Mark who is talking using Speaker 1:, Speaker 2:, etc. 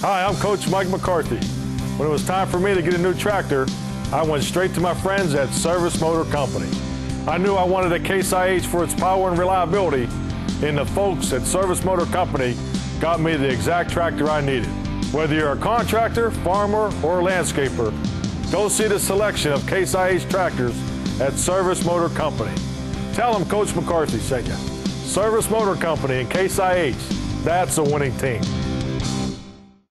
Speaker 1: Hi, I'm Coach Mike McCarthy. When it was time for me to get a new tractor, I went straight to my friends at Service Motor Company. I knew I wanted a Case IH for its power and reliability, and the folks at Service Motor Company got me the exact tractor I needed. Whether you're a contractor, farmer, or landscaper, go see the selection of Case IH tractors at Service Motor Company. Tell them Coach McCarthy sent you. Service Motor Company and Case IH, that's a winning team.